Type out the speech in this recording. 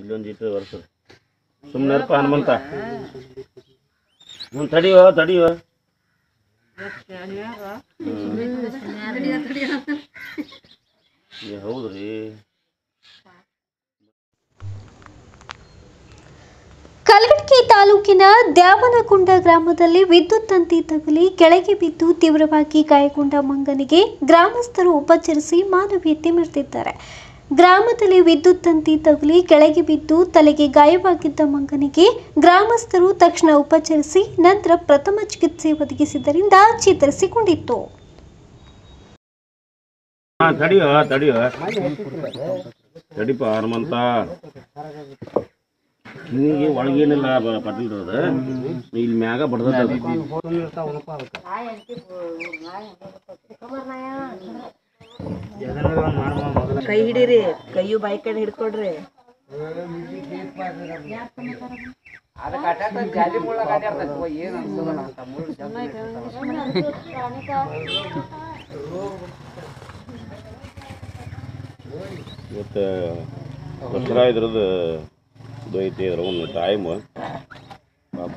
ಇಲ್ಲೊಂದು ಇಟ್ಟು ಬರ್ತದೆ ಸುಮ್ಮನೆ ಇರಪ್ಪ ಹನುಮಂತ. ಹ್ಞೂ ತಡಿಯೋ ತಡಿಯೋ. ಹೌದ್ರಿ. ಕಲಘಟಕಿ ತಾಲೂಕಿನ ದ್ಯಾವನಕುಂಡ ಗ್ರಾಮದಲ್ಲಿ ವಿದ್ಯುತ್ ತಂತಿ ತಗುಲಿ ಕೆಳಗೆ ಬಿದ್ದು ತೀವ್ರವಾಗಿ ಗಾಯಗೊಂಡ ಮಂಗನಿಗೆ ಗ್ರಾಮಸ್ಥರು ಉಪಚರಿಸಿ ಮಾನವೀಯತೆ ಮೆರೆದಿದ್ದಾರೆ. ಗ್ರಾಮದಲ್ಲಿ ವಿದ್ಯುತ್ ತಂತಿ ತಗುಲಿ ಕೆಳಗೆ ಬಿದ್ದು ತಲೆಗೆ ಗಾಯವಾಗಿದ್ದ ಮಂಗನಿಗೆ ಗ್ರಾಮಸ್ಥರು ತಕ್ಷಣ ಉಪಚರಿಸಿ ನಂತರ ಪ್ರಥಮ ಚಿಕಿತ್ಸೆ ಒದಗಿಸಿದ್ದರಿಂದ ಚೇತರಿಸಿಕೊಂಡಿತ್ತು ಒಳಗೇನಿಲ್ಲ ಇಲ್ಲಿ ಮ್ಯಾಗ ಕೈ ಹಿಡೀರಿ, ಕೈಯು ಬಾಯಿ ಕಡೆ ಹಿಡ್ಕೊಡ್ರಿ. ಇವತ್ತು ದಸರಾ ಇದ್ರದ್ದು ಇದು ಐತಿ ಇದ್ರ ಒಂದು ಟೈಮ್ ಪಾಪ.